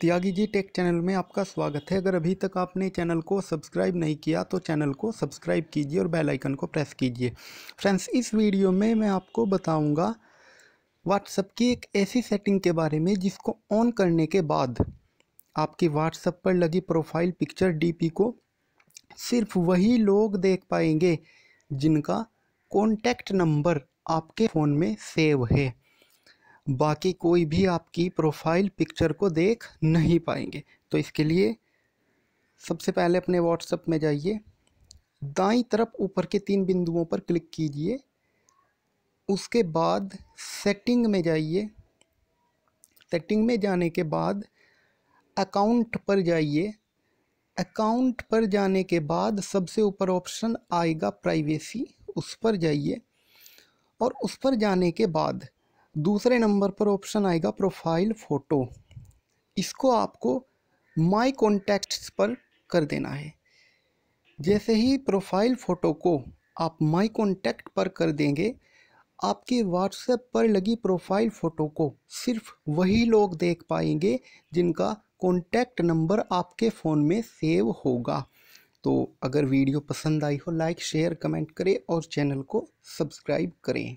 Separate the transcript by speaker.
Speaker 1: Tyagi ji take channel में आपका स्वागत है। अगर अभी तक आपने चैनल को सब्सक्राइब नहीं किया तो चैनल को सब्सक्राइब कीजिए और बेल आइकन को प्रेस कीजिए। फ्रेंड्स, इस वीडियो में मैं आपको बताऊँगा व्हाट्सएप की एक ऐसी सेटिंग के बारे में जिसको ऑन करने के बाद आपकी व्हाट्सएप पर लगी प्रोफ़ाइल पिक्चर डीपी को सिर्फ़ वही लोग देख पाएँगे जिनका कॉन्टैक्ट नंबर आपके फ़ोन में सेव है। बाकी कोई भी आपकी प्रोफ़ाइल पिक्चर को देख नहीं पाएँगे। तो इसके लिए सबसे पहले अपने व्हाट्सएप में जाइए, दाई तरफ़ ऊपर के तीन बिंदुओं पर क्लिक कीजिए, उसके बाद सेटिंग में जाइए। सेटिंग में जाने के बाद अकाउंट पर जाइए। अकाउंट पर जाने के बाद सबसे ऊपर ऑप्शन आएगा प्राइवेसी उस पर जाइए और उस पर जाने के बाद दूसरे नंबर पर ऑप्शन आएगा प्रोफ़ाइल फ़ोटो। इसको आपको माई कॉन्टैक्ट्स पर कर देना है। जैसे ही प्रोफ़ाइल फ़ोटो को आप माई कॉन्टैक्ट पर कर देंगे, आपके व्हाट्सएप पर लगी प्रोफ़ाइल फ़ोटो को सिर्फ़ वही लोग देख पाएँगे जिनका कॉन्टैक्ट नंबर आपके फ़ोन में सेव होगा। तो अगर वीडियो पसंद आई हो, लाइक, शेयर, कमेंट करें और चैनल को सब्सक्राइब करें।